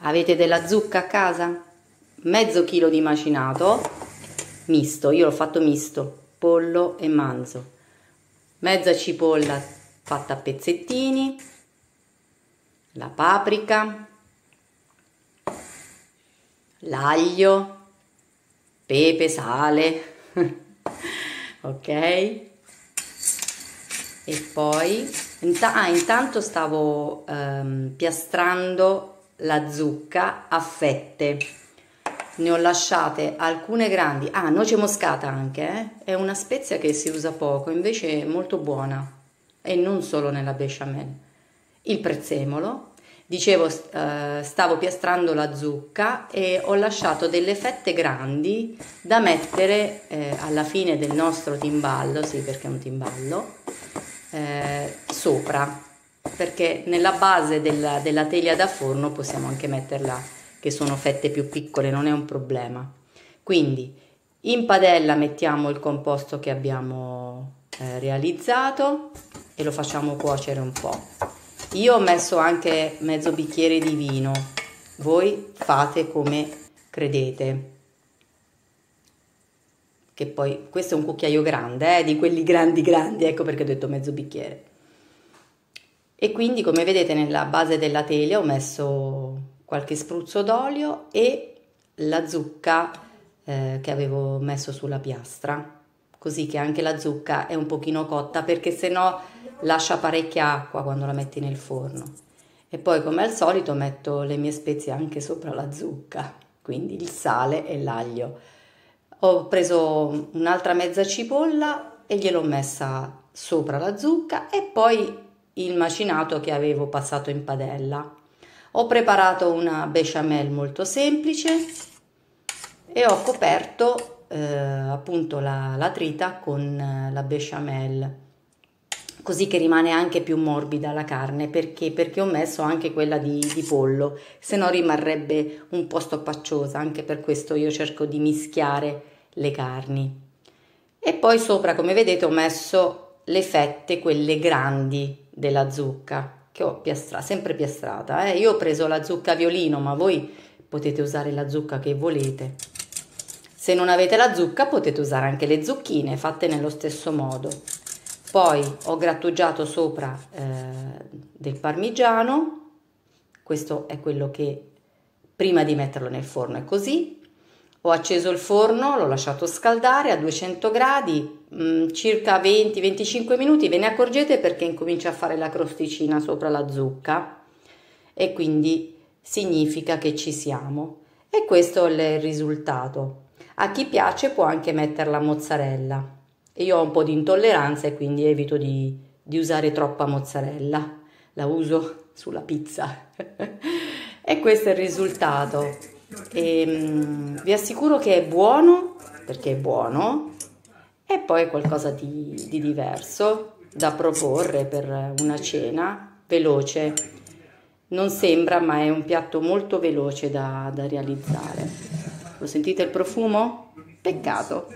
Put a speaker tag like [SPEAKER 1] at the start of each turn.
[SPEAKER 1] Avete della zucca a casa? Mezzo chilo di macinato misto, io l'ho fatto misto, pollo e manzo. Mezza cipolla fatta a pezzettini, la paprika, l'aglio, pepe, sale, ok? E poi, ah, intanto stavo um, piastrando la zucca a fette. Ne ho lasciate alcune grandi. Ah, noce moscata anche, eh? È una spezia che si usa poco, invece è molto buona. E non solo nella bechamel. Il prezzemolo. Dicevo, eh, stavo piastrando la zucca e ho lasciato delle fette grandi da mettere eh, alla fine del nostro timballo, sì perché è un timballo, eh, sopra perché nella base della, della teglia da forno possiamo anche metterla che sono fette più piccole, non è un problema. Quindi in padella mettiamo il composto che abbiamo eh, realizzato e lo facciamo cuocere un po'. Io ho messo anche mezzo bicchiere di vino, voi fate come credete. Che poi questo è un cucchiaio grande, eh, di quelli grandi grandi, ecco perché ho detto mezzo bicchiere e quindi come vedete nella base della teglia ho messo qualche spruzzo d'olio e la zucca eh, che avevo messo sulla piastra. Così che anche la zucca è un pochino cotta perché se no lascia parecchia acqua quando la metti nel forno. E poi come al solito metto le mie spezie anche sopra la zucca quindi il sale e l'aglio. Ho preso un'altra mezza cipolla e gliel'ho messa sopra la zucca e poi il macinato che avevo passato in padella. Ho preparato una bechamel molto semplice e ho coperto eh, appunto la, la, trita con eh, la bechamel così che rimane anche più morbida la carne perché, perché ho messo anche quella di, di pollo se no rimarrebbe un po' stoppacciosa anche per questo io cerco di mischiare le carni e poi sopra come vedete ho messo le fette quelle grandi della zucca che ho piastra, sempre piastrata. Eh? Io ho preso la zucca violino, ma voi potete usare la zucca che volete. Se non avete la zucca potete usare anche le zucchine fatte nello stesso modo. Poi ho grattugiato sopra eh, del parmigiano, questo è quello che prima di metterlo nel forno è così, ho acceso il forno, l'ho lasciato scaldare a 200 gradi, mh, mm, circa 20-25 minuti, ve ne accorgete perché incomincia a fare la crosticina sopra la zucca e quindi significa che ci siamo. E questo è il risultato. A chi piace può anche mettere la mozzarella. Io ho un po' di intolleranza e quindi evito di, di usare troppa mozzarella. La uso sulla pizza. e questo è il risultato. E, um, vi assicuro che è buono, perché è buono, e poi è qualcosa di, di diverso da proporre per una cena veloce. Non sembra, ma è un piatto molto veloce da, da realizzare. Lo sentite il profumo? Peccato.